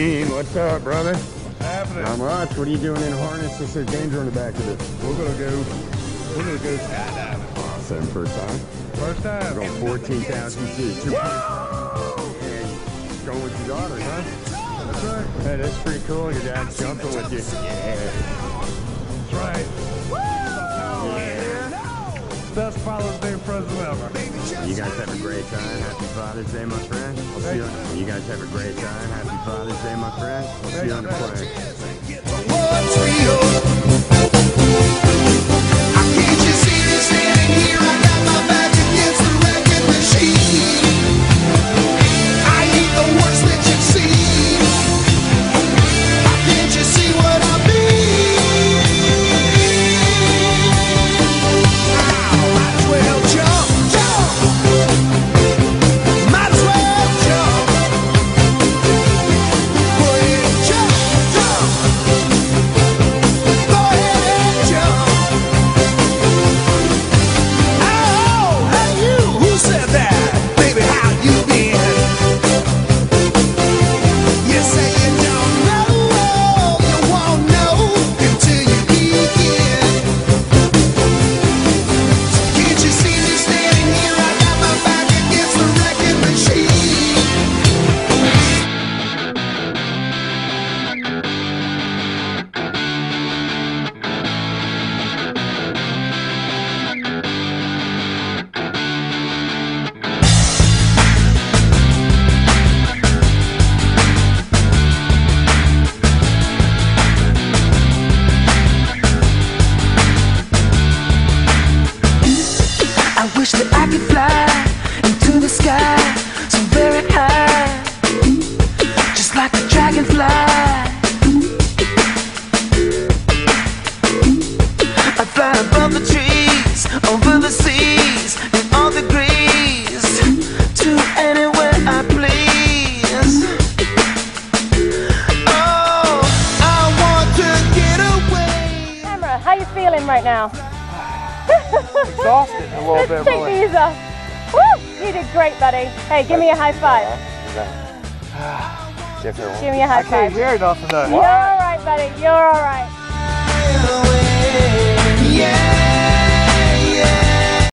What's up, brother? What's happening? Not much. What are you doing in harness? What's the danger in the back of this? We're gonna go. We're gonna go skydiving. Awesome. First time. First time. We're going 14,000 feet. Two And going with your daughter, huh? That's right. Hey, that's pretty cool. Your dad's jumping with you. Yeah. That's right. Best Father's Day present ever. You guys have a great time. Happy Father's Day, my friend. I'll see you. On, you guys have a great time. Happy Father's Day, my friend. I'll see you on the plane. Wish that I could fly into the sky so very high, just like a dragonfly. I'd fly above the trees, over the seas, in all degrees, to anywhere I please. Oh, I want to get away. Camera, how you feeling right now? Exhausted a little Let's bit, take these off. Woo! You did great, buddy. Hey, give me a high five. Give me a high five. I can't hear nothing though. You're all right, buddy. You're all right.